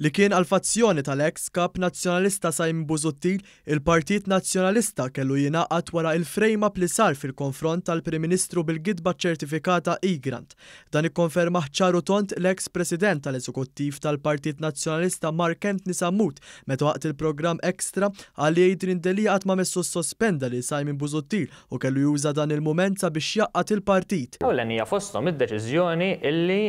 li kien għall-fazzjoni tal-eks Kap Nazzjonalista Simon Busuttil, il-Partit Nazzjonalista kellu jingħaqad wara il-frame up li sar fil-konfront tal-Prim Ministru bil-gidba ċċertifikata Egrant. Dan ikkonfermah ċar u tond l-eks President tal-Eżekuttiv tal-Partit Nazzjonalista Mark Anthony Sammut meta waqt il-programm Extra qal li Adrian Delia qatt ma messu ssospenda lil Simon Busuttil u kellu juża dan il-mument sabiex jgħaqqad il-partit. Ewlenija fosthom id-deċiżjoni illi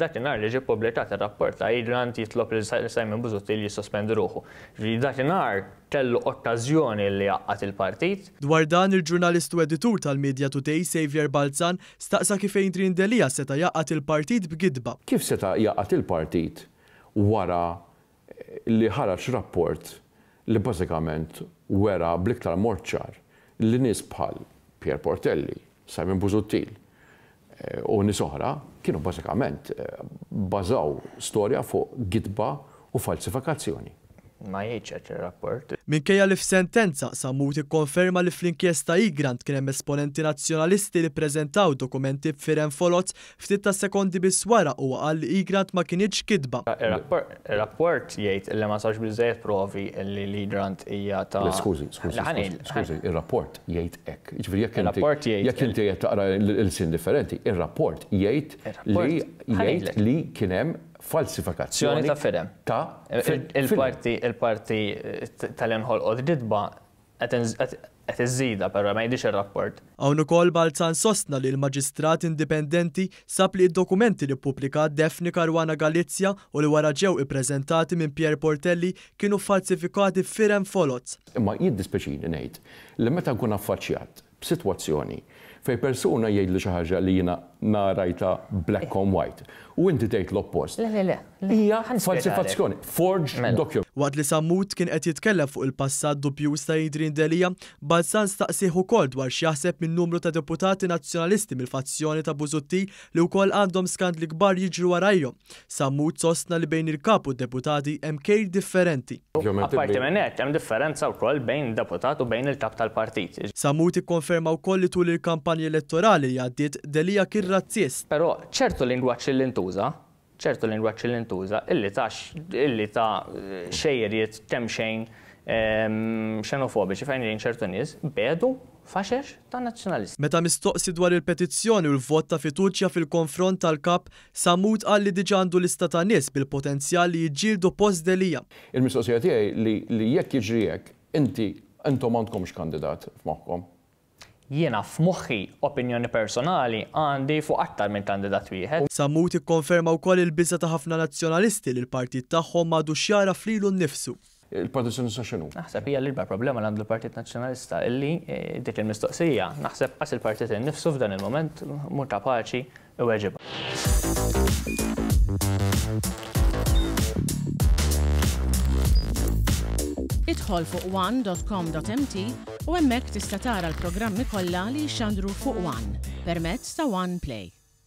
dakinhar li ġie ppubblikat ir-rapport ta' Egrant jitlob lil Simon Busuttil jissospendi ruħu. Jiġifieri dakinhar kellu okkażjoni li jgħaqqad il-partit. Dwar dan, il-ġurnalist u editur tal-Media Today, Saviour Balzan, staqsa kif Adrian Delia seta' jgħaqqad il-partit b'gidba. Kif seta' jgħaqqad il-partit wara li ħareġ rapport li bażikament wera bl-iktar mod ċar li nies bħal Pierre Portelli, Simon Busuttil u nies oħra kienu bażikament bbażaw storja fuq gidba u falsifikazzjoni. Ma jgħidx hekk ir-rapport. Minkejja li f'sentenza, Sammut ikkonferma li fl-inkjesta Egrant kien hemm esponenti Nazzjonalisti li ppreżentaw dokumenti b'firem foloz Ftit tas-sekondi biss wara huwa qal li Egrant ma kinitx kitbha. Ir-rapport jgħid li ma sarx biżżejjed provi li l-Egrant hija ta' Le skużi, skużi, skużi, skużi, ir-rapport jgħid hekk. Jiġifieri jekk inti jekk inti qed taqra ilsien differenti, ir-rapport jgħid li jgħid li kien hemm falsifikazzjoni ta' Il-parti tal-inħolqot gidba Qed iżżidha, però, ma jidhirx ir-rapport. Hawn ukoll Balzan sostna li l-Maġistrat indipendenti sab li id-dokumenti li ppubblikat Daphne Caruana Galizia u li wara ġew ippreżentati minn Pierre Portelli kienu ffalsifikati b'firem foloz. Imma jiddispjaċini ngħid li meta nkun affaċċjat b'sitwazzjoni fejn persuna jgħidlu xi ħaġa li jiena narajtha black on white u inti tgħid l-oppost, hija falsifazzjoni, forged document. Waqt li Sammut kien qed jitkellem fuq il-passat dubbjuż ta' Adrian Delia, Balzan staqsieh ukoll dwar x'jaħseb minn numru ta' deputati Nazzjonalisti mill-fazzjoni ta' Busuttil li wkoll għandhom skandli kbar jiġru warajhom. Sammut sostna li bejn il-Kap u d-Deputati hemm kejl differenti. Apparti minn hekk, hemm differenza wkoll bejn Deputat u bejn il-Kap tal-Partit. Sammut ikkonferma wkoll li tul il-kampanja elettorali li għaddiet Delia kien razzist. Però ċertu lingwaġġ li ntuża, ċertu lingwaġġ li ntuża, illi ta illi ta xejriet kemmxejn xenofobiċi f'għajnejn ċertu nies, begħdu faxex ta' Nazzjonalisti. Meta mistoqsi dwar il-petizzjoni u l-vot ta' fiduċja fil-konfront tal-Kap, Sammut qal li diġà għandu lista ta' nies bil-potenzjal li jiġġieldu post Delia. Il-mistoqsija tiegħi li jekk jiġri hekk, inti, intom għandkomx kandidat f'moħħkom? Jiena f'moħħi, opinjoni personali, għandi fuq aktar minn kandidat wieħed. Sammut ikkonferma wkoll il-biża' ta' ħafna Nazzjonalisti li l-partit tagħhom m'għadux jagħraf lilu nnifsu. Il-protezzjoni sa x'inhu? Naħseb hija l-ikbar problema li għandu l-Partit Nazzjonalista illi dik il-mistoqsija naħseb qas il-partit innifsu f'dan il-mument mhu kapaċi iweġibha. Idħol fuq one dot com dot mt u hemmhekk tista' tara l-programmi kollha li jixxandru fuq one permezz ta' one play.